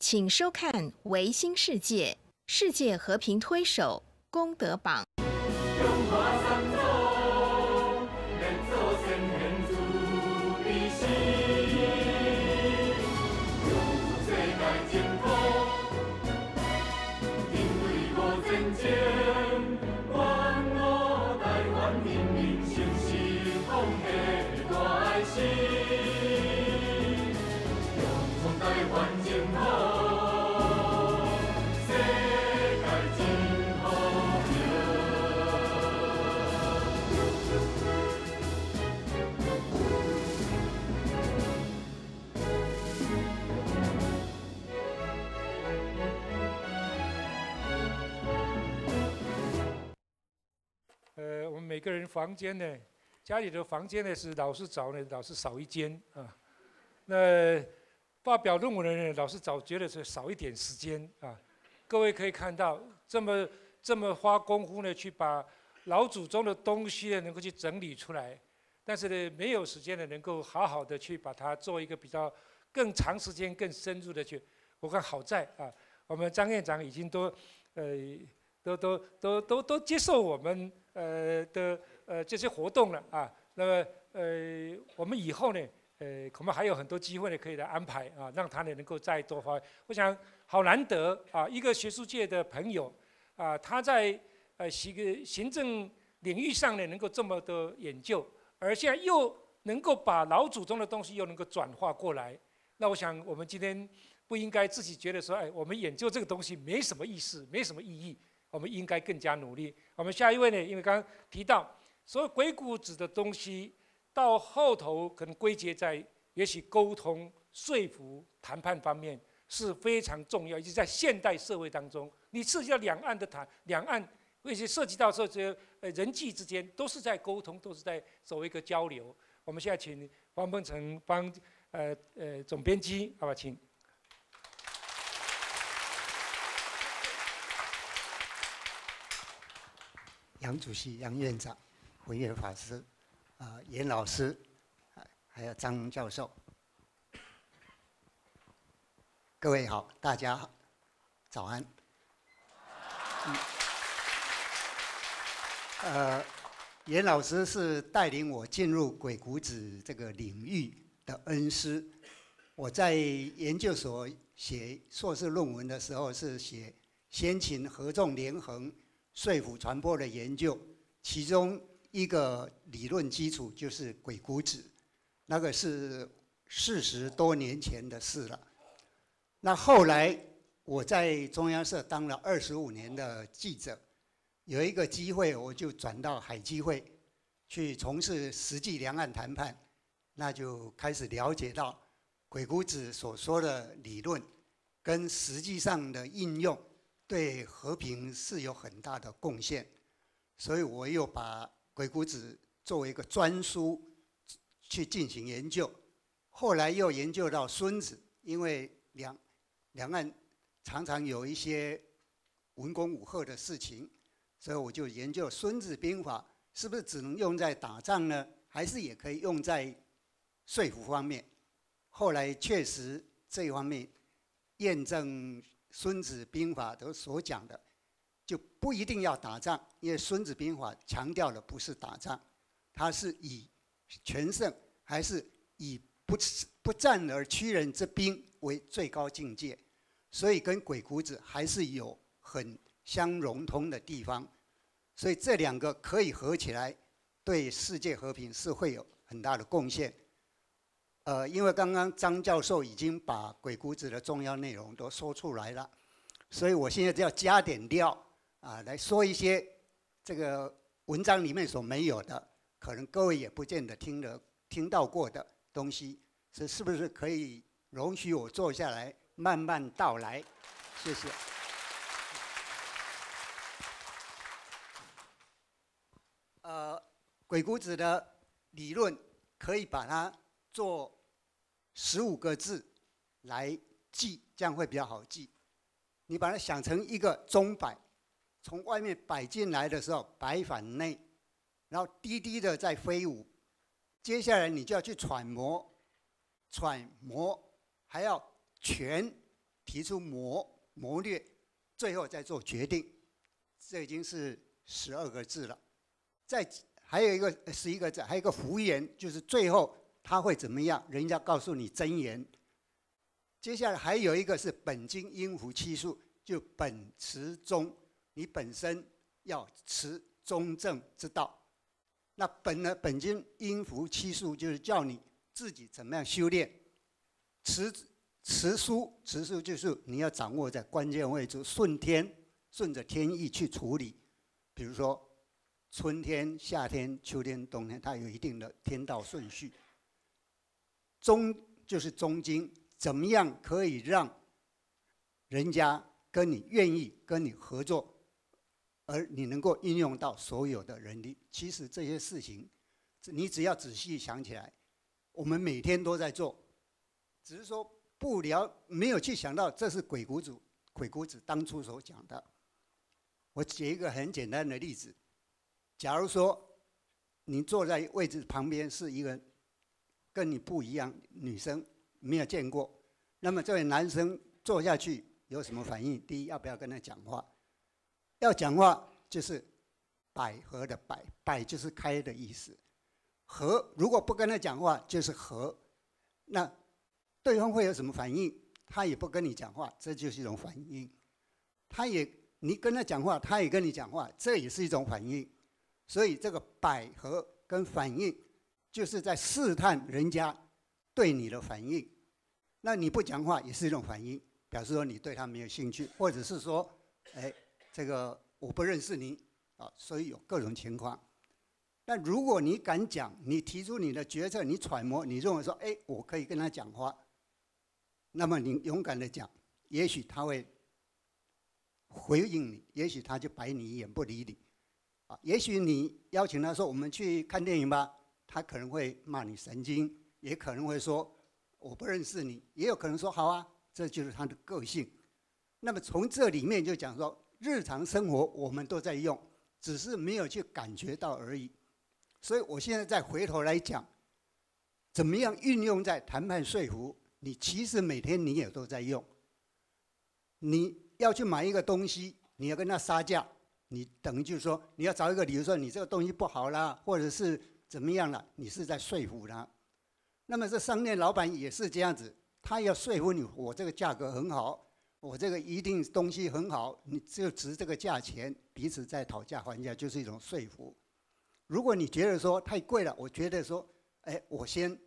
请收看《维新世界》世界和平推手功德榜。每个人房间呢，家里的房间呢是老是找呢，老是少一间啊。那发表论文的人老是找，觉得是少一点时间啊。各位可以看到，这么这么花功夫呢，去把老祖宗的东西呢能够去整理出来，但是呢没有时间呢能够好好的去把它做一个比较更长时间、更深入的去。我看好在啊，我们张院长已经都呃都都都都都接受我们。呃的呃这些活动了啊，那么呃我们以后呢，呃恐怕还有很多机会呢可以来安排啊，让他呢能够再多发。我想好难得啊，一个学术界的朋友啊，他在呃行个行政领域上呢能够这么的研究，而现在又能够把老祖宗的东西又能够转化过来，那我想我们今天不应该自己觉得说，哎，我们研究这个东西没什么意思，没什么意义。我们应该更加努力。我们下一位呢？因为刚刚提到，所有鬼谷子的东西，到后头可能归结在也许沟通、说服、谈判方面是非常重要。以及在现代社会当中，你涉及到两岸的谈，两岸而且涉及到这些呃人际之间，都是在沟通，都是在走一个交流。我们现在请方鹏程方呃呃总编辑，好吧，请。杨主席、杨院长、文月法师、啊严老师，还有张教授，各位好，大家好，早安。呃，严老师是带领我进入鬼谷子这个领域的恩师。我在研究所写硕士论文的时候，是写先秦合纵连横。说服传播的研究，其中一个理论基础就是鬼谷子，那个是四十多年前的事了。那后来我在中央社当了二十五年的记者，有一个机会我就转到海基会去从事实际两岸谈判，那就开始了解到鬼谷子所说的理论跟实际上的应用。对和平是有很大的贡献，所以我又把鬼谷子作为一个专书去进行研究。后来又研究到孙子，因为两两岸常常有一些文攻武赫的事情，所以我就研究《孙子兵法》是不是只能用在打仗呢？还是也可以用在说服方面？后来确实这方面验证。《孙子兵法》都所讲的，就不一定要打仗，因为《孙子兵法》强调的不是打仗，它是以全胜还是以不不战而屈人之兵为最高境界，所以跟鬼谷子还是有很相融通的地方，所以这两个可以合起来，对世界和平是会有很大的贡献。呃，因为刚刚张教授已经把鬼谷子的重要内容都说出来了，所以我现在就要加点料啊，来说一些这个文章里面所没有的，可能各位也不见得听得听到过的东西，是是不是可以容许我坐下来慢慢道来？谢谢。呃，鬼谷子的理论可以把它做。十五个字来记，这样会比较好记。你把它想成一个钟摆，从外面摆进来的时候，摆反内，然后低低的在飞舞。接下来你就要去揣摩，揣摩，还要全提出谋谋略，最后再做决定。这已经是十二个字了。再还有一个十一个字，还有一个福言，就是最后他会怎么样？人家告诉你真言。接下来还有一个是本经音符七数，就本持中，你本身要持中正之道。那本呢？本经音符七数就是叫你自己怎么样修炼。持持书，持书就是你要掌握在关键位置，顺天，顺着天意去处理。比如说。春天、夏天、秋天、冬天，它有一定的天道顺序。中就是中经，怎么样可以让人家跟你愿意跟你合作，而你能够应用到所有的人力？其实这些事情，你只要仔细想起来，我们每天都在做，只是说不了，没有去想到这是鬼谷子鬼谷子当初所讲的。我举一个很简单的例子。假如说你坐在位置旁边是一个跟你不一样女生，没有见过，那么这位男生坐下去有什么反应？第一，要不要跟他讲话？要讲话就是百合的百，百就是开的意思。合如果不跟他讲话就是合，那对方会有什么反应？他也不跟你讲话，这就是一种反应。他也你跟他讲话，他也跟你讲话，这也是一种反应。所以这个百合跟反应，就是在试探人家对你的反应。那你不讲话也是一种反应，表示说你对他没有兴趣，或者是说，哎，这个我不认识你啊。所以有各种情况。但如果你敢讲，你提出你的决策，你揣摩，你认为说，哎，我可以跟他讲话，那么你勇敢的讲，也许他会回应你，也许他就白你一眼不理你。啊，也许你邀请他说我们去看电影吧，他可能会骂你神经，也可能会说我不认识你，也有可能说好啊，这就是他的个性。那么从这里面就讲说，日常生活我们都在用，只是没有去感觉到而已。所以我现在再回头来讲，怎么样运用在谈判说服？你其实每天你也都在用。你要去买一个东西，你要跟他杀价。你等于就是说，你要找一个理由说你这个东西不好啦，或者是怎么样了，你是在说服他。那么这商店老板也是这样子，他要说服你，我这个价格很好，我这个一定东西很好，你就值这个价钱，彼此在讨价还价就是一种说服。如果你觉得说太贵了，我觉得说，哎，我先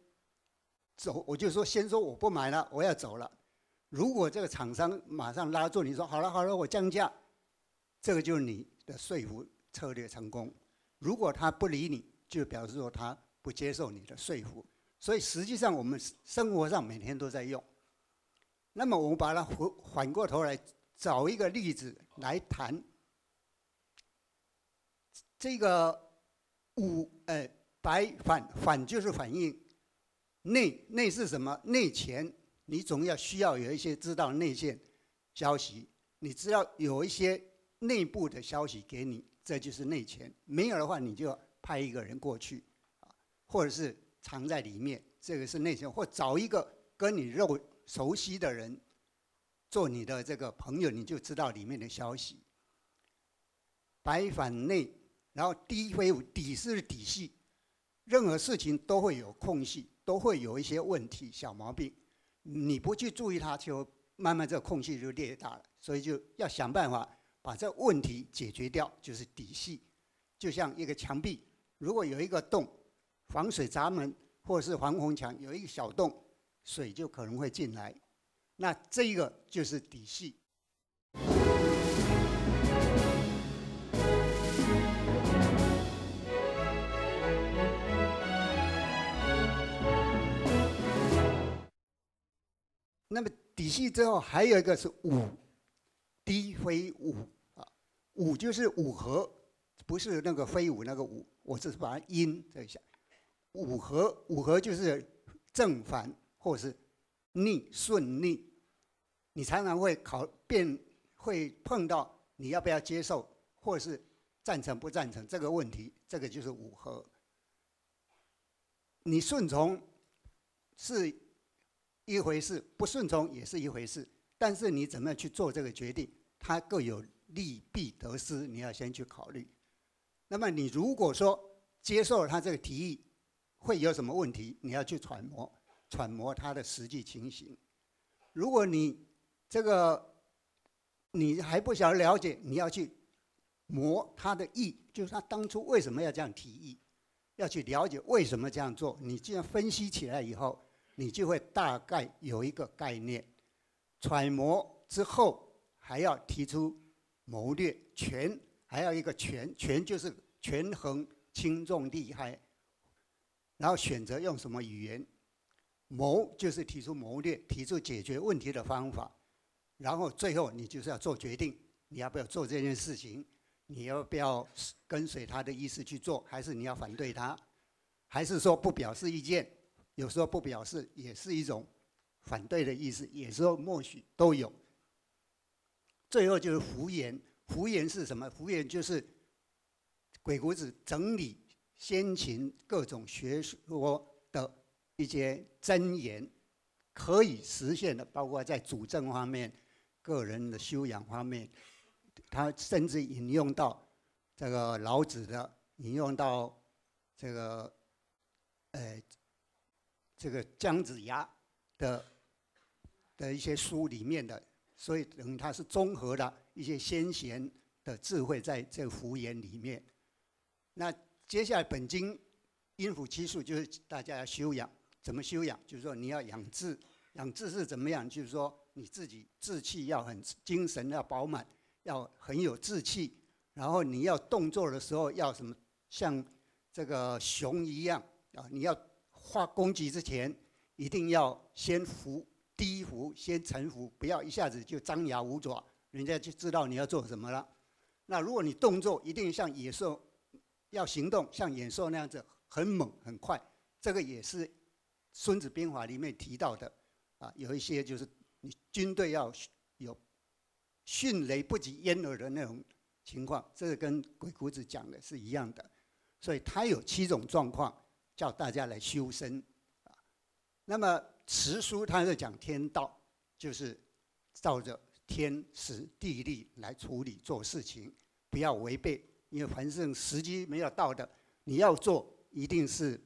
走，我就说先说我不买了，我要走了。如果这个厂商马上拉住你说好了好了，我降价。这个就是你的说服策略成功。如果他不理你，就表示说他不接受你的说服。所以实际上我们生活上每天都在用。那么我们把它反反过头来找一个例子来谈。这个五呃白反反就是反应，内内是什么？内前你总要需要有一些知道内线消息，你知道有一些。内部的消息给你，这就是内钱。没有的话，你就派一个人过去，啊，或者是藏在里面，这个是内钱。或找一个跟你肉熟悉的人，做你的这个朋友，你就知道里面的消息。白反内，然后低非底是底细，任何事情都会有空隙，都会有一些问题、小毛病。你不去注意它，就慢慢这个空隙就裂大了。所以就要想办法。把这问题解决掉，就是底细，就像一个墙壁，如果有一个洞，防水闸门或者是防洪墙有一个小洞，水就可能会进来，那这一个就是底细。那么底细之后还有一个是五。低飞五啊，五就是五合，不是那个飞舞那个舞，我只是把它音这一下。五合五合就是正反或者是逆顺逆，你常常会考变会碰到你要不要接受或者是赞成不赞成这个问题，这个就是五合。你顺从是一回事，不顺从也是一回事。但是你怎么样去做这个决定，它各有利弊得失，你要先去考虑。那么你如果说接受了他这个提议，会有什么问题？你要去揣摩，揣摩他的实际情形。如果你这个你还不想了解，你要去磨他的意，就是他当初为什么要这样提议，要去了解为什么这样做。你既然分析起来以后，你就会大概有一个概念。揣摩之后，还要提出谋略权。还要一个权，权就是权衡轻重利害，然后选择用什么语言，谋就是提出谋略，提出解决问题的方法，然后最后你就是要做决定，你要不要做这件事情，你要不要跟随他的意思去做，还是你要反对他，还是说不表示意见？有时候不表示也是一种反对的意思，有时候默许都有。最后就是胡言。胡言是什么？胡言就是鬼谷子整理先秦各种学说的一些真言，可以实现的，包括在主政方面、个人的修养方面，他甚至引用到这个老子的，引用到这个呃这个姜子牙的的一些书里面的。所以等于它是综合的一些先贤的智慧在这个福言里面。那接下来本经阴符七术就是大家要修养，怎么修养？就是说你要养志，养志是怎么样？就是说你自己志气要很精神要饱满，要很有志气。然后你要动作的时候要什么？像这个熊一样啊！你要画攻击之前，一定要先伏。低伏，先沉伏，不要一下子就张牙舞爪，人家就知道你要做什么了。那如果你动作一定像野兽，要行动像野兽那样子很猛很快，这个也是《孙子兵法》里面提到的啊。有一些就是你军队要有迅雷不及掩耳的那种情况，这个跟鬼谷子讲的是一样的。所以他有七种状况叫大家来修身啊。那么。辞书他是讲天道，就是照着天时地利来处理做事情，不要违背，因为反正时机没有到的，你要做一定是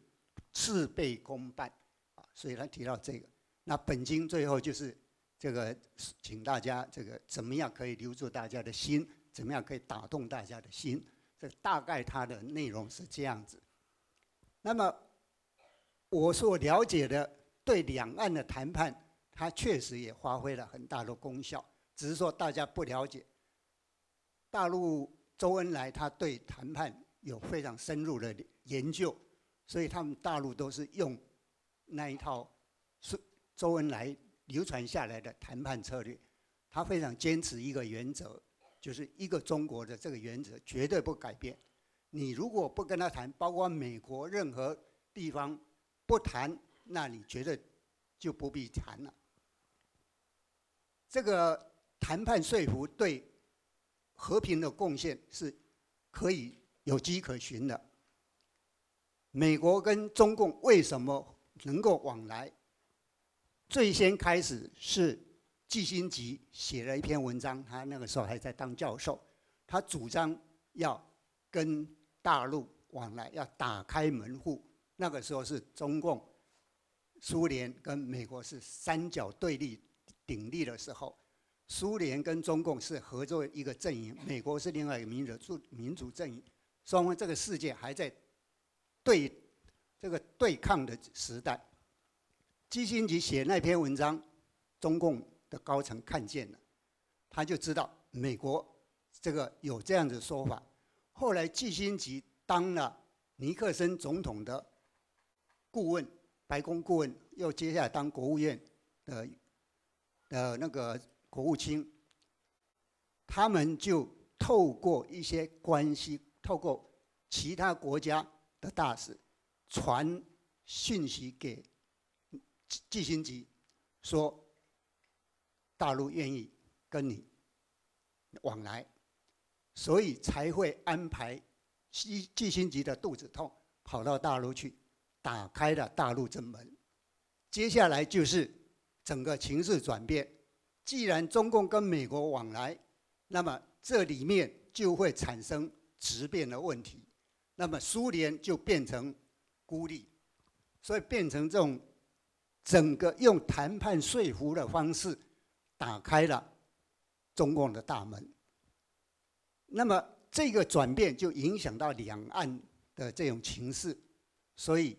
事倍功半啊。所以他提到这个。那本经最后就是这个，请大家这个怎么样可以留住大家的心，怎么样可以打动大家的心，这大概它的内容是这样子。那么我所了解的。对两岸的谈判，它确实也发挥了很大的功效，只是说大家不了解。大陆周恩来他对谈判有非常深入的研究，所以他们大陆都是用那一套是周恩来流传下来的谈判策略。他非常坚持一个原则，就是一个中国的这个原则绝对不改变。你如果不跟他谈，包括美国任何地方不谈。那你绝对就不必谈了。这个谈判说服对和平的贡献是可以有迹可循的。美国跟中共为什么能够往来？最先开始是季辛吉写了一篇文章，他那个时候还在当教授，他主张要跟大陆往来，要打开门户。那个时候是中共。苏联跟美国是三角对立、鼎立的时候，苏联跟中共是合作一个阵营，美国是另外一个民主民主阵营，双方这个世界还在对这个对抗的时代。基辛格写那篇文章，中共的高层看见了，他就知道美国这个有这样的说法。后来基辛格当了尼克森总统的顾问。白宫顾问又接下来当国务院的的那个国务卿，他们就透过一些关系，透过其他国家的大使传讯息给季新吉，说大陆愿意跟你往来，所以才会安排季季新吉的肚子痛跑到大陆去。打开了大陆正门，接下来就是整个情势转变。既然中共跟美国往来，那么这里面就会产生质变的问题，那么苏联就变成孤立，所以变成这种整个用谈判说服的方式打开了中共的大门。那么这个转变就影响到两岸的这种情势，所以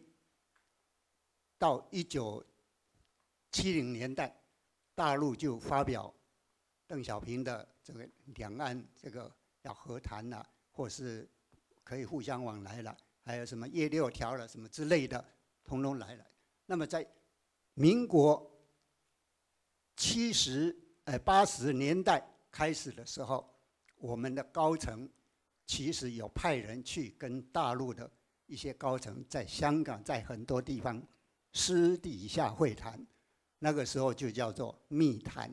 到一九七零年代。大陆就发表邓小平的这个两岸这个要和谈了，或是可以互相往来了，还有什么一六条了什么之类的，通通来了。那么在民国七十呃八十年代开始的时候，我们的高层其实有派人去跟大陆的一些高层在香港在很多地方私底下会谈。那个时候就叫做密谈，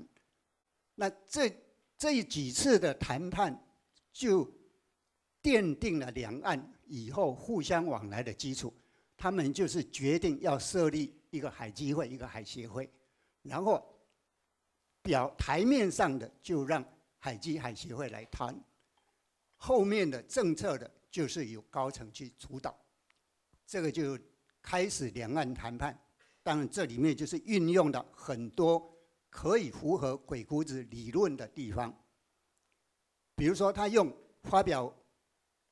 那这这几次的谈判就奠定了两岸以后互相往来的基础。他们就是决定要设立一个海基会，一个海协会，然后表台面上的就让海基海协会来谈，后面的政策的就是由高层去主导，这个就开始两岸谈判。当然，这里面就是运用的很多可以符合鬼谷子理论的地方。比如说，他用发表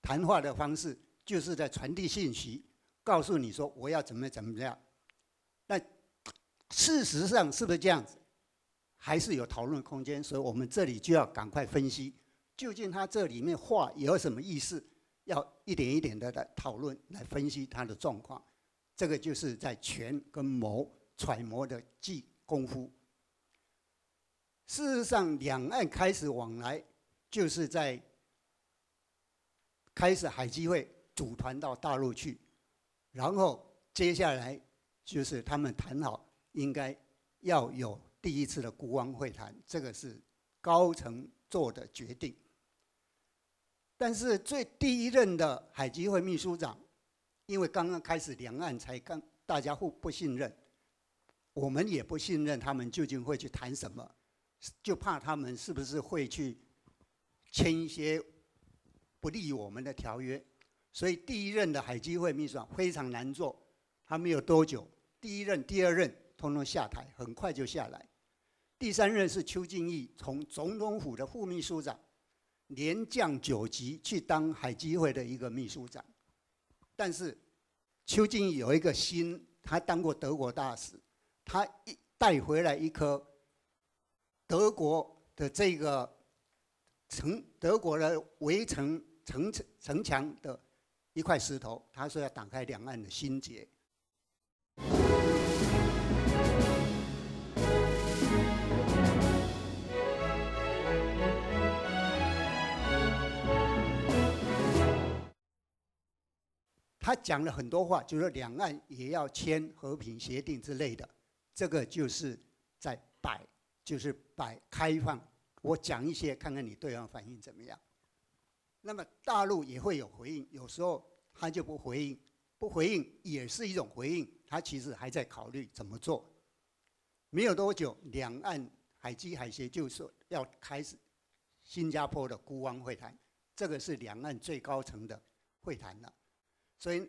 谈话的方式，就是在传递信息，告诉你说我要怎么怎么样。那事实上是不是这样子？还是有讨论空间？所以我们这里就要赶快分析，究竟他这里面话有什么意思？要一点一点的来讨论，来分析他的状况。这个就是在权跟谋揣摩的技功夫。事实上，两岸开始往来，就是在开始海基会组团到大陆去，然后接下来就是他们谈好，应该要有第一次的孤汪会谈，这个是高层做的决定。但是最第一任的海基会秘书长。因为刚刚开始，两岸才刚，大家互不信任，我们也不信任他们究竟会去谈什么，就怕他们是不是会去签一些不利于我们的条约，所以第一任的海基会秘书长非常难做，他没有多久，第一任、第二任通通下台，很快就下来，第三任是邱敬义，从总统府的副秘书长连降九级去当海基会的一个秘书长。但是，邱敬义有一个心，他当过德国大使，他一带回来一颗德国的这个城，德国的围城城城墙的一块石头，他说要打开两岸的心结。他讲了很多话，就是两岸也要签和平协定之类的，这个就是在摆，就是摆开放。我讲一些，看看你对方反应怎么样。那么大陆也会有回应，有时候他就不回应，不回应也是一种回应。他其实还在考虑怎么做。没有多久，两岸海基海协就说要开始新加坡的孤汪会谈，这个是两岸最高层的会谈了。所以，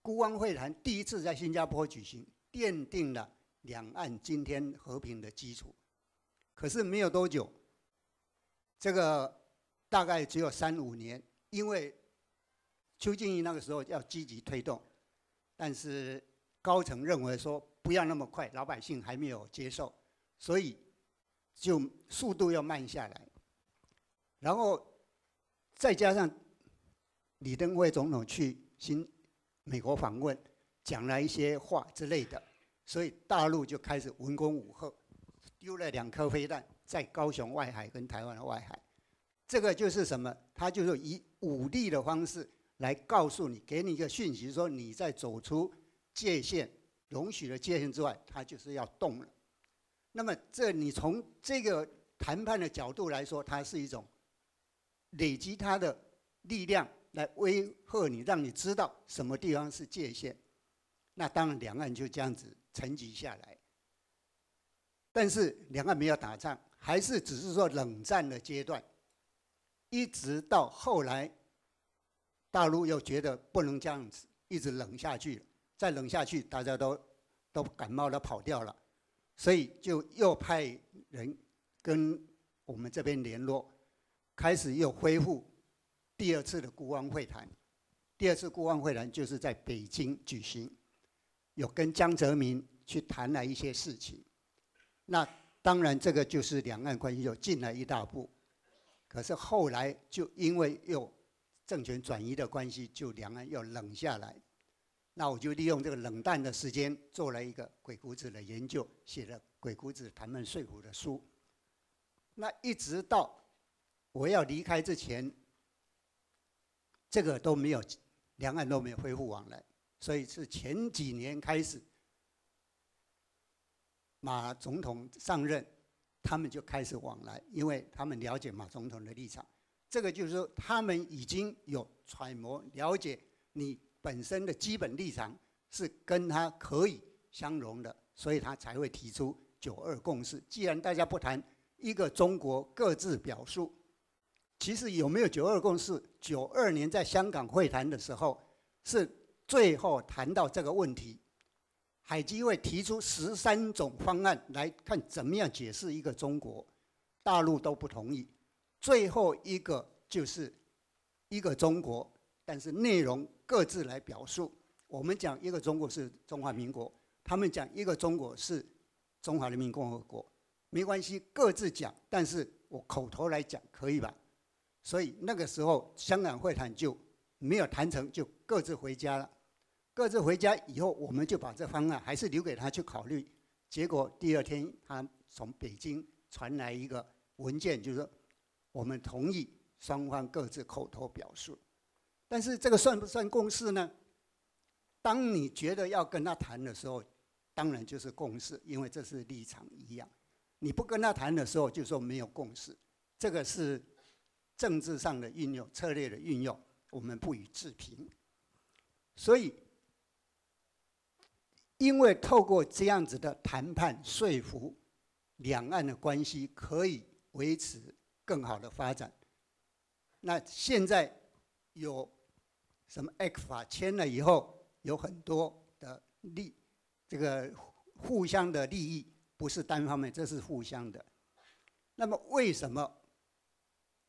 孤汪会谈第一次在新加坡举行，奠定了两岸今天和平的基础。可是没有多久，这个大概只有三五年，因为邱敬义那个时候要积极推动，但是高层认为说不要那么快，老百姓还没有接受，所以就速度要慢下来。然后再加上李登辉总统去。新美国访问，讲了一些话之类的，所以大陆就开始文攻武赫，丢了两颗飞弹在高雄外海跟台湾的外海。这个就是什么？他就是以武力的方式来告诉你，给你一个讯息，说你在走出界限、容许的界限之外，他就是要动了。那么，这你从这个谈判的角度来说，它是一种累积他的力量。来威吓你，让你知道什么地方是界限。那当然，两岸就这样子沉寂下来。但是两岸没有打仗，还是只是说冷战的阶段，一直到后来，大陆又觉得不能这样子一直冷下去，再冷下去大家都都感冒了跑掉了，所以就又派人跟我们这边联络，开始又恢复第二次的孤汪会谈。第二次孤汪会谈就是在北京举行，有跟江泽民去谈了一些事情。那当然，这个就是两岸关系又进了一大步。可是后来就因为又政权转移的关系，就两岸又冷下来。那我就利用这个冷淡的时间，做了一个鬼谷子的研究，写了《鬼谷子谈论说服》的书。那一直到我要离开之前，这个都没有。两岸都没有恢复往来，所以是前几年开始，马总统上任，他们就开始往来，因为他们了解马总统的立场。这个就是说，他们已经有揣摩了解你本身的基本立场是跟他可以相容的，所以他才会提出九二共识。既然大家不谈一个中国，各自表述。其实有没有九二共识？九二年在香港会谈的时候，是最后谈到这个问题。海基会提出十三种方案来看怎么样解释一个中国，大陆都不同意。最后一个就是一个中国，但是内容各自来表述。我们讲一个中国是中华民国，他们讲一个中国是中华人民共和国，没关系，各自讲。但是我口头来讲可以吧？所以那个时候，香港会谈就没有谈成，就各自回家了。各自回家以后，我们就把这方案还是留给他去考虑。结果第二天，他从北京传来一个文件，就是说我们同意双方各自口头表述。但是这个算不算共识呢？当你觉得要跟他谈的时候，当然就是共识，因为这是立场一样。你不跟他谈的时候，就说没有共识。这个是。政治上的运用、策略的运用，我们不予置评。所以，因为透过这样子的谈判说服两岸的关系可以维持更好的发展，那现在有什么 X 法签了以后，有很多的利，这个互相的利益不是单方面，这是互相的。那么为什么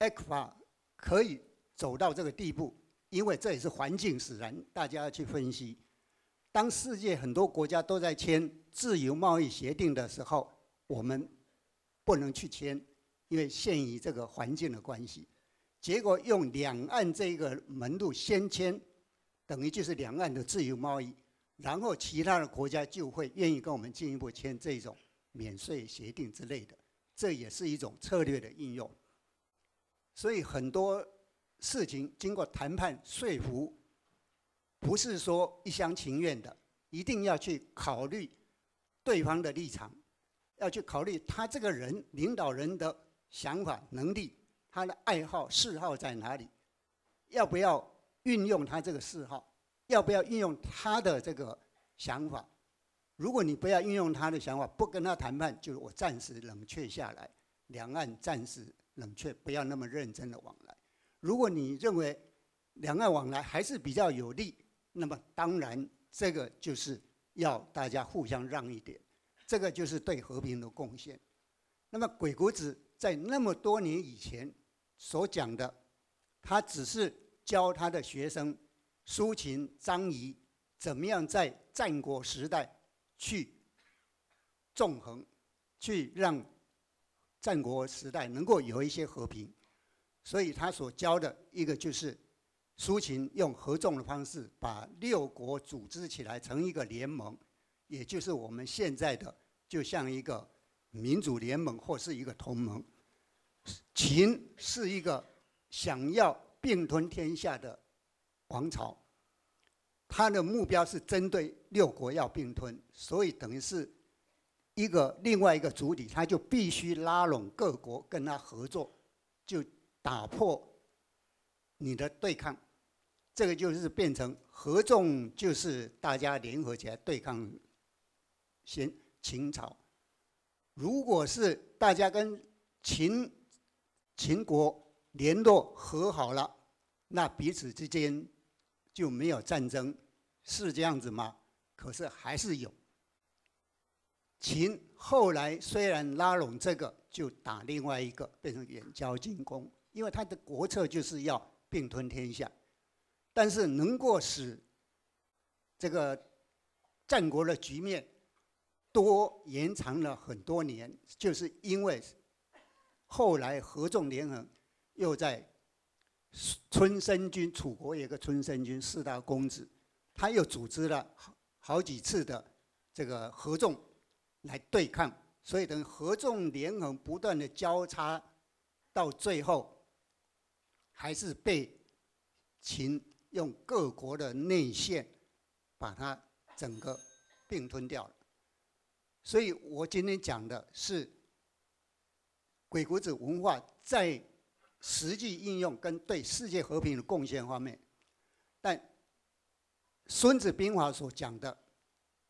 ？X 法可以走到这个地步，因为这也是环境使然。大家要去分析，当世界很多国家都在签自由贸易协定的时候，我们不能去签，因为限于这个环境的关系。结果用两岸这个门路先签，等于就是两岸的自由贸易，然后其他的国家就会愿意跟我们进一步签这种免税协定之类的。这也是一种策略的应用。所以很多事情经过谈判说服，不是说一厢情愿的，一定要去考虑对方的立场，要去考虑他这个人领导人的想法能力，他的爱好嗜好在哪里，要不要运用他这个嗜好，要不要运用他的这个想法？如果你不要运用他的想法，不跟他谈判，就是我暂时冷却下来，两岸暂时。冷却，不要那么认真的往来。如果你认为两岸往来还是比较有利，那么当然这个就是要大家互相让一点，这个就是对和平的贡献。那么鬼谷子在那么多年以前所讲的，他只是教他的学生苏秦、张仪怎么样在战国时代去纵横，去让。战国时代能够有一些和平，所以他所教的一个就是苏秦用合纵的方式把六国组织起来成一个联盟，也就是我们现在的就像一个民主联盟或是一个同盟。秦是一个想要并吞天下的王朝，他的目标是针对六国要并吞，所以等于是。一个另外一个主体，他就必须拉拢各国跟他合作，就打破你的对抗，这个就是变成合纵，就是大家联合起来对抗先秦朝。如果是大家跟秦秦国联络和好了，那彼此之间就没有战争，是这样子吗？可是还是有。秦后来虽然拉拢这个，就打另外一个，变成远交近攻，因为他的国策就是要并吞天下。但是能够使这个战国的局面多延长了很多年，就是因为后来合纵连横，又在春申君，楚国有个春申君四大公子，他又组织了好好几次的这个合纵。来对抗，所以等合纵连横不断的交叉，到最后还是被秦用各国的内线把它整个并吞掉了。所以我今天讲的是鬼谷子文化在实际应用跟对世界和平的贡献方面，但《孙子兵法》所讲的。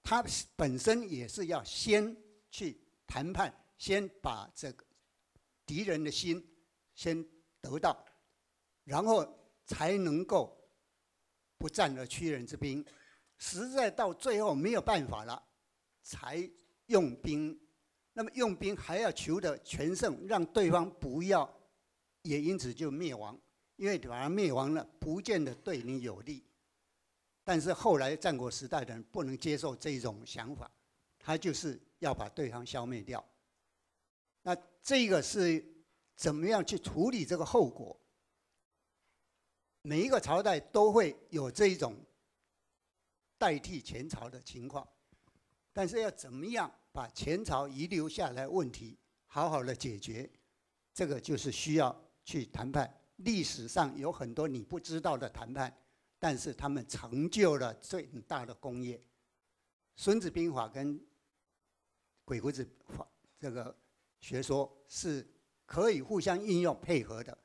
他本身也是要先去谈判，先把这个敌人的心先得到，然后才能够不战而屈人之兵。实在到最后没有办法了，才用兵。那么用兵还要求得全胜，让对方不要，也因此就灭亡。因为把他灭亡了，不见得对你有利。但是后来战国时代的人不能接受这种想法，他就是要把对方消灭掉。那这个是怎么样去处理这个后果？每一个朝代都会有这一种代替前朝的情况，但是要怎么样把前朝遗留下来问题好好的解决，这个就是需要去谈判。历史上有很多你不知道的谈判。但是他们成就了最大的工业，《孙子兵法》跟《鬼谷子》法这个学说是可以互相应用配合的，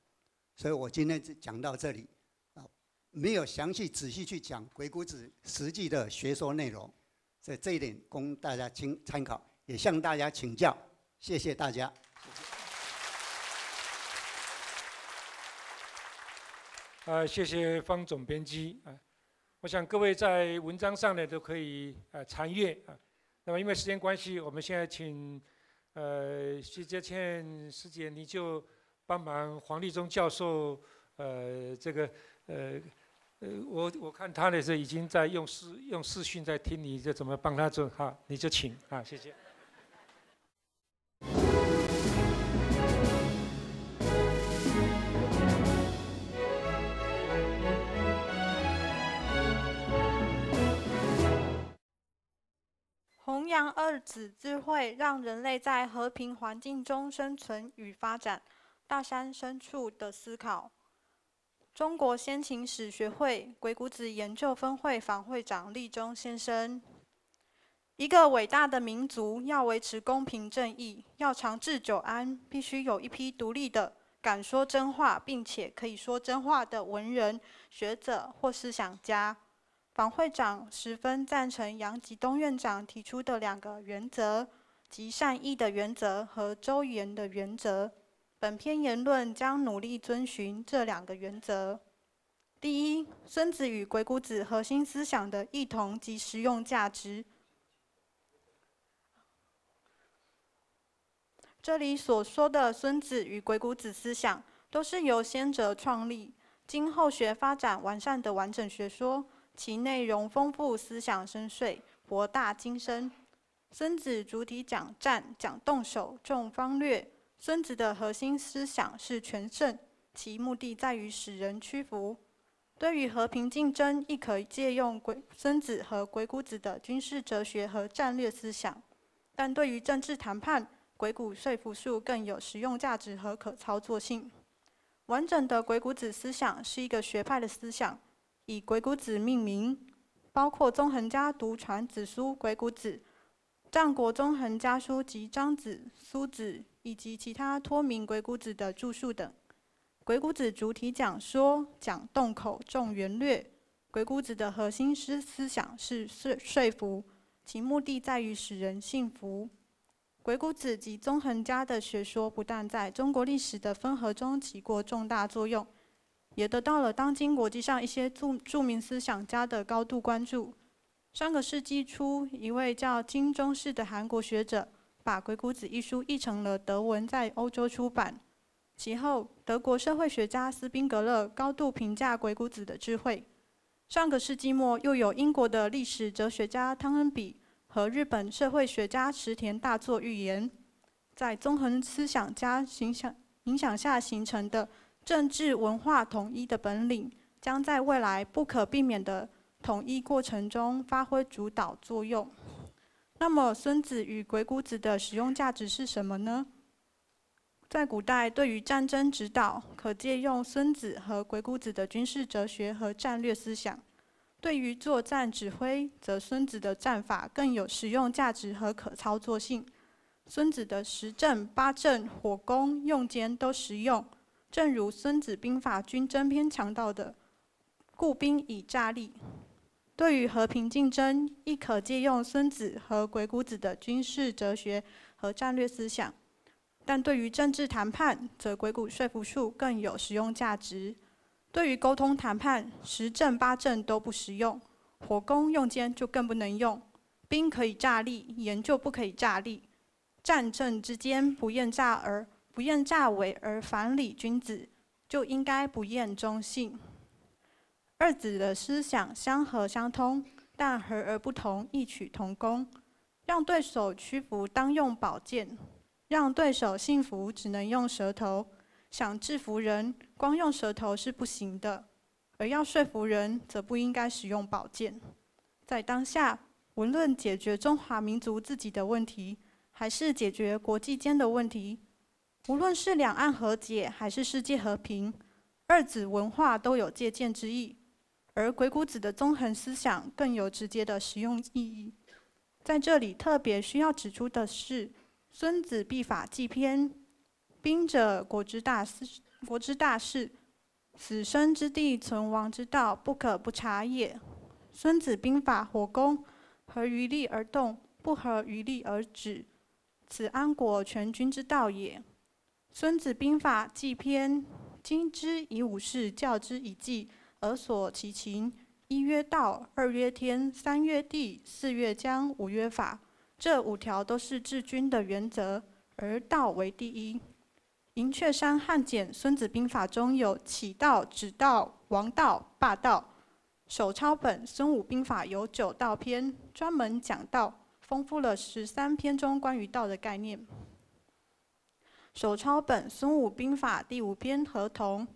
所以我今天就讲到这里，啊，没有详细仔细去讲《鬼谷子》实际的学说内容，在这一点供大家参参考，也向大家请教，谢谢大家。啊谢谢方总编辑啊！我想各位在文章上呢都可以啊参阅啊。那么因为时间关系，我们现在请呃徐杰倩师姐，你就帮忙黄立忠教授呃这个呃呃我我看他呢是已经在用视用视讯在听你这怎么帮他做哈，你就请啊，谢谢。弘扬二子智慧，让人类在和平环境中生存与发展。大山深处的思考。中国先秦史学会鬼谷子研究分会访会长立中先生：一个伟大的民族要维持公平正义，要长治久安，必须有一批独立的、敢说真话并且可以说真话的文人、学者或思想家。房会长十分赞成杨吉东院长提出的两个原则，即善意的原则和周延的原则。本篇言论将努力遵循这两个原则。第一，孙子与鬼谷子核心思想的异同及实用价值。这里所说的孙子与鬼谷子思想，都是由先者创立，经后学发展完善的完整学说。其内容丰富，思想深邃，博大精深。孙子主体讲战，讲动手，重方略。孙子的核心思想是全胜，其目的在于使人屈服。对于和平竞争，亦可借用鬼孙子和鬼谷子的军事哲学和战略思想。但对于政治谈判，鬼谷说服术更有实用价值和可操作性。完整的鬼谷子思想是一个学派的思想。以鬼谷子命名，包括纵横家独传子书《鬼谷子》、战国纵横家书及张子、苏子以及其他托名鬼谷子的著述等。鬼谷子主体讲说，讲洞口，重圆略。鬼谷子的核心思思想是说说服，其目的在于使人信服。鬼谷子及纵横家的学说不但在中国历史的分合中起过重大作用，也得到了当今国际上一些著著名思想家的高度关注。上个世纪初，一位叫金钟士的韩国学者，把《鬼谷子》一书译成了德文，在欧洲出版。其后，德国社会学家斯宾格勒高度评价鬼谷子的智慧。上个世纪末，又有英国的历史哲学家汤恩比和日本社会学家池田大作预言，在纵横思想家影响影响下形成的政治文化统一的本领，将在未来不可避免的统一过程中发挥主导作用。那么，孙子与鬼谷子的使用价值是什么呢？在古代，对于战争指导，可借用孙子和鬼谷子的军事哲学和战略思想；对于作战指挥，则孙子的战法更有实用价值和可操作性。孙子的十阵、八阵、火攻、用间都实用，正如《孙子兵法·军争篇》强调的“故兵以诈立”。对于和平竞争，亦可借用孙子和鬼谷子的军事哲学和战略思想。但对于政治谈判，则鬼谷说服术更有实用价值；对于沟通谈判，十阵八阵都不实用，火攻用间就更不能用。兵可以诈立，言就不可以诈立。战阵之间不厌诈而不厌诈伪而反理君子，就应该不厌忠信。二子的思想相合相通，但和而不同，异曲同工。让对手屈服，当用宝剑。让对手信服，只能用舌头；想制服人，光用舌头是不行的；而要说服人，则不应该使用宝剑。在当下，无论解决中华民族自己的问题，还是解决国际间的问题，无论是两岸和解，还是世界和平，二子文化都有借鉴之意，而鬼谷子的纵横思想更有直接的实用意义。在这里特别需要指出的是。《孙子兵法纪篇》：兵者，国之大事，国之大事，死生之地，存亡之道，不可不察也。《孙子兵法火攻：合于利而动，不合于利而止，此安国全军之道也。《孙子兵法纪篇》：今之以武事，教之以计，而索其情。一曰道，二曰天，三曰地，四曰江，五曰法。这五条都是治军的原则，而道为第一。银雀山汉简《孙子兵法》中有起道、止道、王道、霸道。手抄本《孙武兵法》有九道篇，专门讲道，丰富了十三篇中关于道的概念。手抄本《孙武兵法》第五篇合同：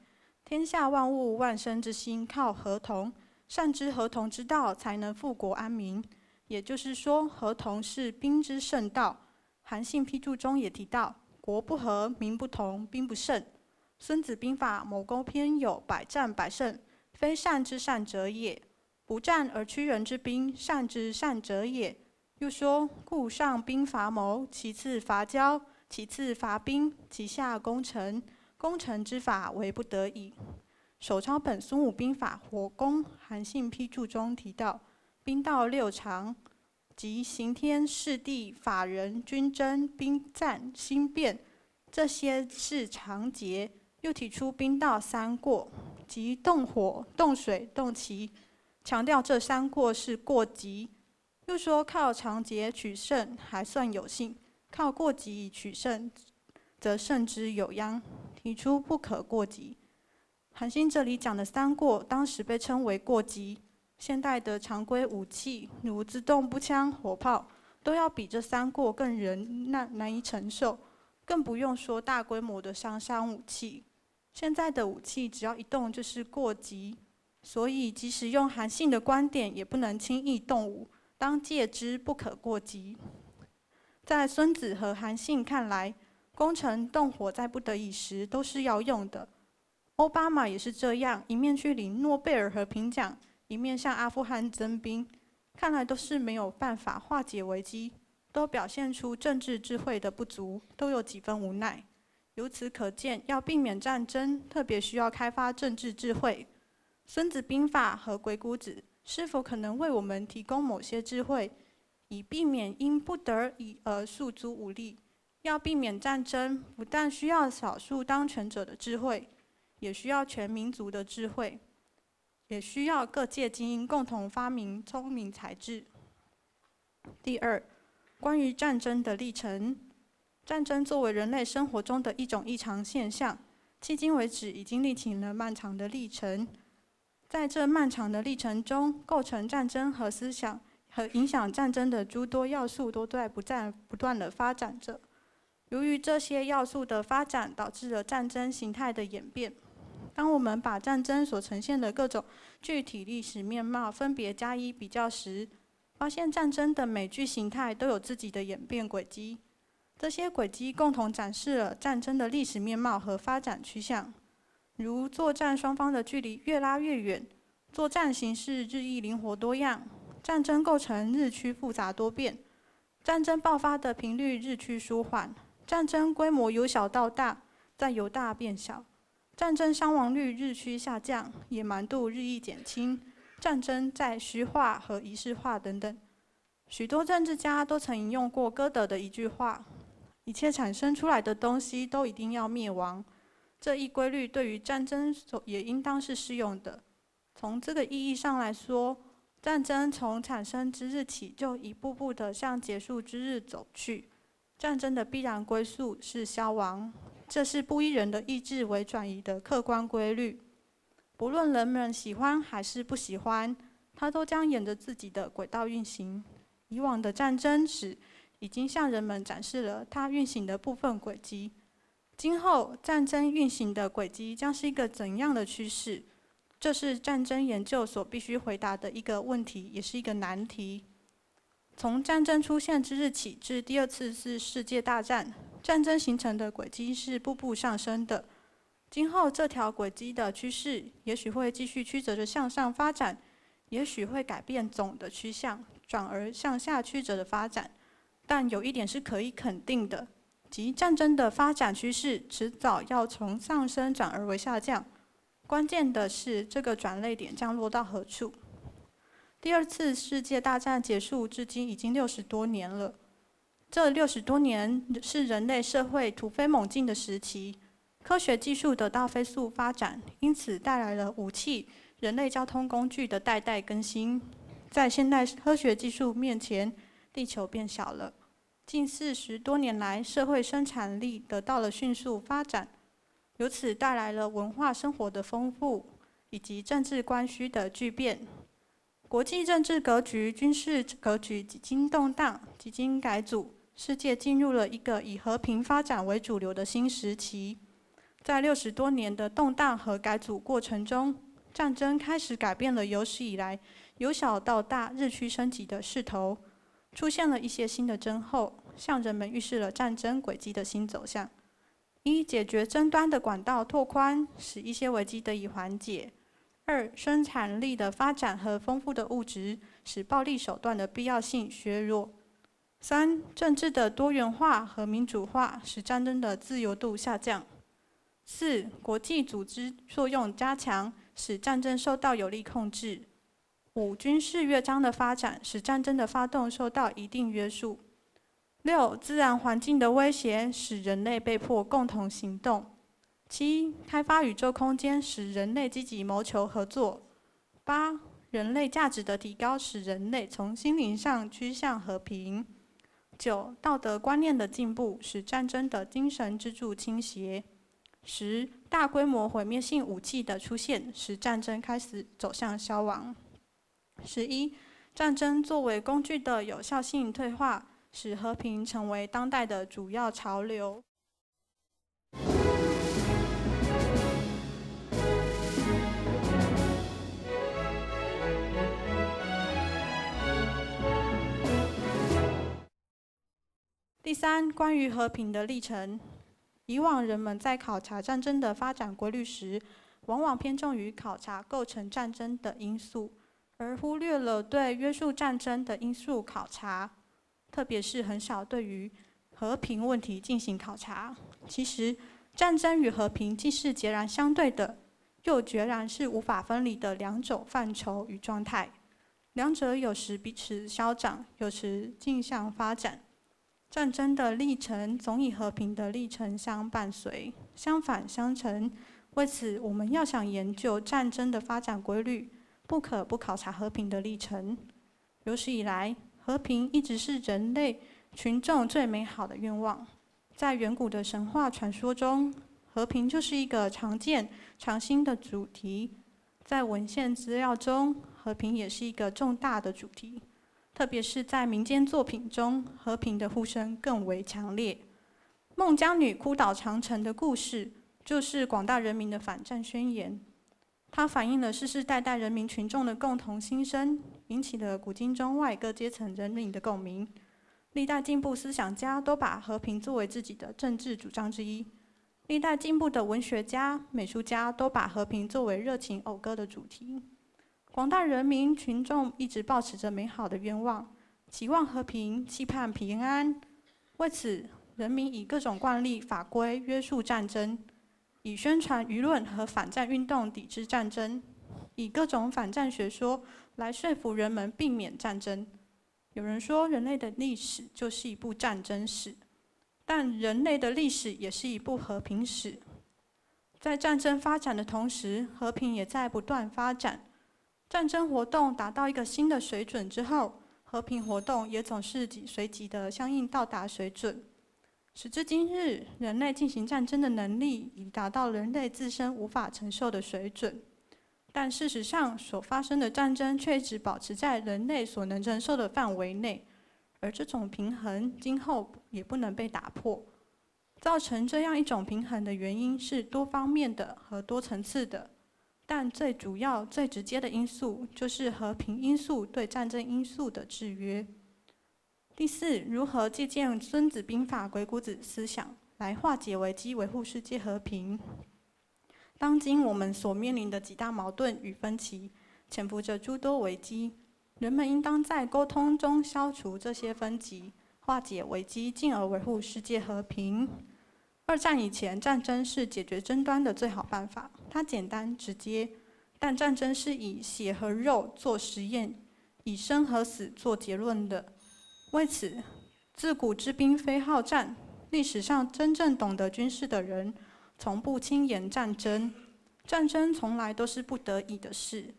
天下万物万生之心靠合同，善知合同之道，才能富国安民。也就是说，合同是兵之圣道。韩信批注中也提到：“国不和，民不同，兵不胜。”《孙子兵法·谋攻篇》有“百战百胜，非善之善者也；不战而屈人之兵，善之善者也。”又说：“故上兵伐谋，其次伐交，其次伐兵，其下攻城。攻城之法，为不得已。”手抄本《孙武兵法·火攻》韩信批注中提到。兵道六常，即行天、事地、法人、军争、兵战、心变，这些是常节。又提出兵道三过，即动火、动水、动旗，强调这三过是过急。又说靠常节取胜还算有幸，靠过急取胜，则胜之有殃。提出不可过急。韩信这里讲的三过，当时被称为过急。现代的常规武器，如自动步枪、火炮，都要比这三过更人难难以承受，更不用说大规模的杀伤武器。现在的武器只要一动就是过急，所以即使用韩信的观点，也不能轻易动武，当戒之不可过急。在孙子和韩信看来，攻城动火在不得已时都是要用的。奥巴马也是这样，一面去领诺贝尔和平奖。一面向阿富汗增兵，看来都是没有办法化解危机，都表现出政治智慧的不足，都有几分无奈。由此可见，要避免战争，特别需要开发政治智慧。孙子兵法和鬼谷子是否可能为我们提供某些智慧，以避免因不得已而诉诸武力。要避免战争，不但需要少数当权者的智慧，也需要全民族的智慧，也需要各界精英共同发明聪明才智。第二，关于战争的历程，战争作为人类生活中的一种异常现象，迄今为止已经历经了漫长的历程。在这漫长的历程中，构成战争和思想和影响战争的诸多要素都在不断不断的发展着。由于这些要素的发展，导致了战争形态的演变。当我们把战争所呈现的各种具体历史面貌分别加以比较时，发现战争的每具形态都有自己的演变轨迹。这些轨迹共同展示了战争的历史面貌和发展趋向。如作战双方的距离越拉越远，作战形式日益灵活多样，战争构成日趋复杂多变，战争爆发的频率日趋舒缓。战争规模由小到大，再由大变小，战争伤亡率日趋下降，野蛮度日益减轻，战争在虚化和仪式化等等。许多政治家都曾引用过歌德的一句话：“一切产生出来的东西都一定要灭亡。”这一规律对于战争所也应当是适用的。从这个意义上来说，战争从产生之日起，就一步步地向结束之日走去。战争的必然归宿是消亡，这是不依人的意志为转移的客观规律。不论人们喜欢还是不喜欢，它都将沿着自己的轨道运行。以往的战争史已经向人们展示了它运行的部分轨迹。今后战争运行的轨迹将是一个怎样的趋势？这是战争研究所必须回答的一个问题，也是一个难题。从战争出现之日起至第二次世世界大战，战争形成的轨迹是步步上升的。今后这条轨迹的趋势，也许会继续曲折着向上发展，也许会改变总的趋向，转而向下曲折的发展。但有一点是可以肯定的，即战争的发展趋势迟早要从上升转而为下降。关键的是，这个转类点将落到何处？第二次世界大战结束至今已经六十多年了，这六十多年是人类社会突飞猛进的时期，科学技术得到飞速发展，因此带来了武器、人类交通工具的代代更新。在现代科学技术面前，地球变小了。近四十多年来，社会生产力得到了迅速发展，由此带来了文化生活的丰富，以及政治关系的巨变。国际政治格局、军事格局几经动荡、几经改组，世界进入了一个以和平发展为主流的新时期。在六十多年的动荡和改组过程中，战争开始改变了有史以来由小到大日趋升级的势头，出现了一些新的征候，向人们预示了战争轨迹的新走向。一、解决争端的管道拓宽，使一些危机得以缓解。二、生产力的发展和丰富的物质，使暴力手段的必要性削弱；三、政治的多元化和民主化，使战争的自由度下降；四、国际组织作用加强，使战争受到有力控制；五、军事乐章的发展，使战争的发动受到一定约束；六、自然环境的威胁，使人类被迫共同行动。七、开发宇宙空间使人类积极谋求合作；八、人类价值的提高使人类从心灵上趋向和平；九、道德观念的进步使战争的精神支柱倾斜；十、大规模毁灭性武器的出现使战争开始走向消亡；十一、战争作为工具的有效性退化，使和平成为当代的主要潮流。第三，关于和平的历程。以往人们在考察战争的发展规律时，往往偏重于考察构成战争的因素，而忽略了对约束战争的因素考察，特别是很少对于和平问题进行考察。其实，战争与和平既是截然相对的，又决然是无法分离的两种范畴与状态。两者有时彼此消长，有时镜向发展。战争的历程总以和平的历程相伴随，相反相成。为此，我们要想研究战争的发展规律，不可不考察和平的历程。有史以来，和平一直是人类群众最美好的愿望。在远古的神话传说中，和平就是一个常见、常新的主题。在文献资料中，和平也是一个重大的主题。特别是在民间作品中，和平的呼声更为强烈。孟姜女哭倒长城的故事，就是广大人民的反战宣言。它反映了世世代代人民群众的共同心声，引起了古今中外各阶层人民的共鸣。历代进步思想家都把和平作为自己的政治主张之一。历代进步的文学家、美术家都把和平作为热情讴歌的主题。广大人民群众一直保持着美好的愿望，期望和平，期盼平安。为此，人民以各种惯例法规约束战争，以宣传舆论和反战运动抵制战争，以各种反战学说来说服人们避免战争。有人说，人类的历史就是一部战争史，但人类的历史也是一部和平史。在战争发展的同时，和平也在不断发展。战争活动达到一个新的水准之后，和平活动也总是随即的相应到达水准。时至今日，人类进行战争的能力已达到人类自身无法承受的水准，但事实上所发生的战争却一直保持在人类所能承受的范围内，而这种平衡今后也不能被打破。造成这样一种平衡的原因是多方面的和多层次的。但最主要、最直接的因素就是和平因素对战争因素的制约。第四，如何借鉴《孙子兵法》鬼谷子思想来化解危机、维护世界和平？当今我们所面临的几大矛盾与分歧，潜伏着诸多危机。人们应当在沟通中消除这些分歧，化解危机，进而维护世界和平。二战以前，战争是解决争端的最好办法。它简单直接，但战争是以血和肉做实验，以生和死做结论的。为此，自古知兵非好战。历史上真正懂得军事的人，从不轻言战争。战争从来都是不得已的事。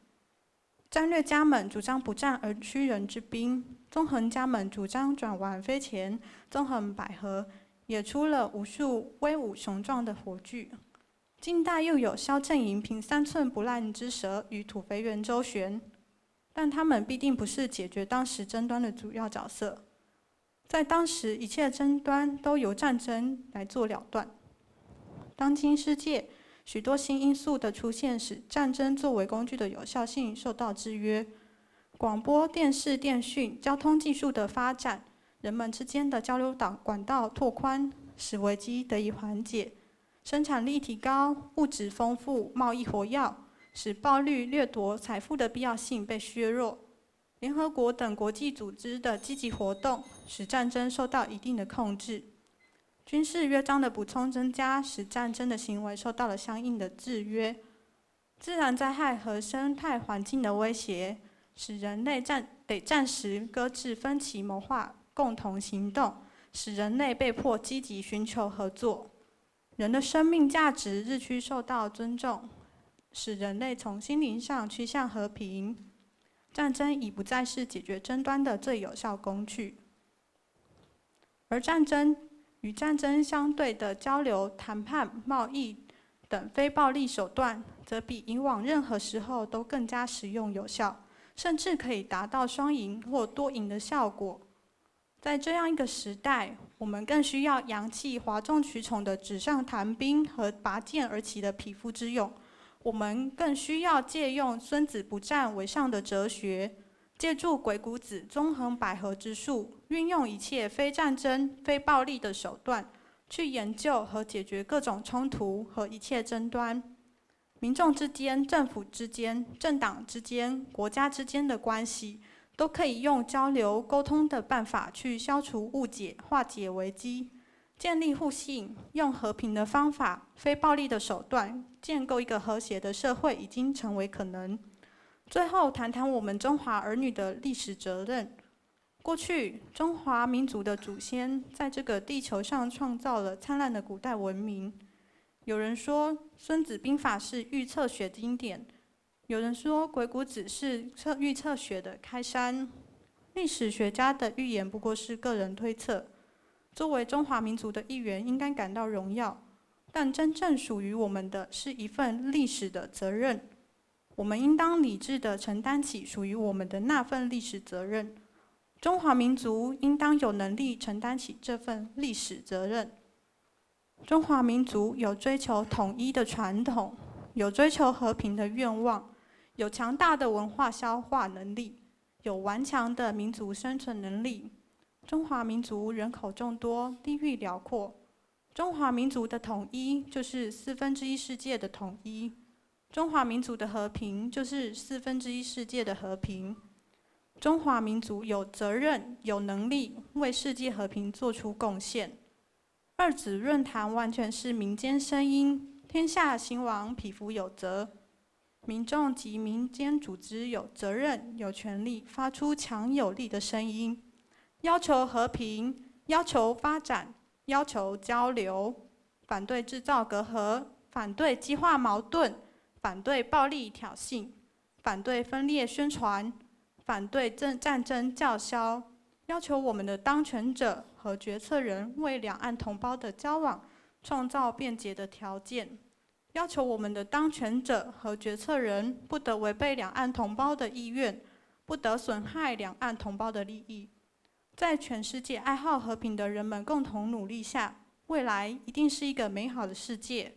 战略家们主张不战而屈人之兵，纵横家们主张转弯飞前，纵横捭阖。也出了无数威武雄壮的火炬。近代又有萧振营凭三寸不烂之舌与土肥圆周旋，但他们必定不是解决当时争端的主要角色。在当时，一切争端都由战争来做了断。当今世界许多新因素的出现，使战争作为工具的有效性受到制约。广播电视、电讯、交通技术的发展。人们之间的交流导管道拓宽，使危机得以缓解；生产力提高，物质丰富，贸易活跃，使暴力掠夺财富的必要性被削弱。联合国等国际组织的积极活动，使战争受到一定的控制。军事约章的补充增加，使战争的行为受到了相应的制约。自然灾害和生态环境的威胁，使人类暂得暂时搁置分歧谋划。共同行动，使人类被迫积极寻求合作。人的生命价值日趋受到尊重，使人类从心灵上趋向和平。战争已不再是解决争端的最有效工具，而战争与战争相对的交流、谈判、贸易等非暴力手段，则比以往任何时候都更加实用有效，甚至可以达到双赢或多赢的效果。在这样一个时代，我们更需要扬弃哗众取宠的纸上谈兵和拔剑而起的匹夫之勇。我们更需要借用孙子不战为上的哲学，借助鬼谷子纵横捭阖之术，运用一切非战争、非暴力的手段，去研究和解决各种冲突和一切争端。民众之间、政府之间、政党之间、国家之间的关系。都可以用交流沟通的办法去消除误解、化解危机、建立互信，用和平的方法、非暴力的手段建构一个和谐的社会，已经成为可能。最后谈谈我们中华儿女的历史责任。过去，中华民族的祖先在这个地球上创造了灿烂的古代文明。有人说《孙子兵法》是预测学经典，有人说《鬼谷子》是测预测学的开山。历史学家的预言不过是个人推测。作为中华民族的一员，应该感到荣耀，但真正属于我们的是一份历史的责任。我们应当理智地承担起属于我们的那份历史责任。中华民族应当有能力承担起这份历史责任。中华民族有追求统一的传统，有追求和平的愿望，有强大的文化消化能力，有顽强的民族生存能力。中华民族人口众多，地域辽阔。中华民族的统一就是四分之一世界的统一，中华民族的和平就是四分之一世界的和平。中华民族有责任、有能力为世界和平做出贡献。二子论坛完全是民间声音，天下兴亡，匹夫有责。民众及民间组织有责任、有权利发出强有力的声音，要求和平，要求发展，要求交流，反对制造隔阂，反对激化矛盾，反对暴力挑衅，反对分裂宣传。反对战战争叫嚣，要求我们的当权者和决策人为两岸同胞的交往创造便捷的条件，要求我们的当权者和决策人不得违背两岸同胞的意愿，不得损害两岸同胞的利益。在全世界爱好和平的人们共同努力下，未来一定是一个美好的世界。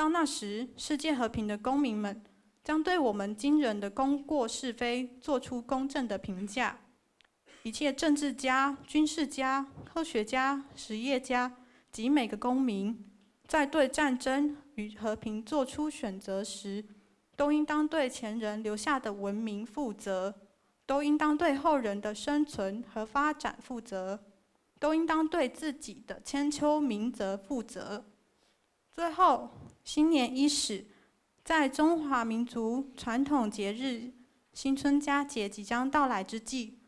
到那时，世界和平的公民们。将对我们惊人的功过是非做出公正的评价。一切政治家、军事家、科学家、实业家及每个公民，在对战争与和平做出选择时，都应当对前人留下的文明负责，都应当对后人的生存和发展负责，都应当对自己的千秋明泽负责。最后，新年伊始。在中华民族传统节日新春佳节即将到来之际，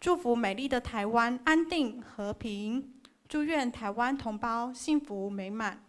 祝福美丽的台湾安定和平，祝愿台湾同胞幸福美满。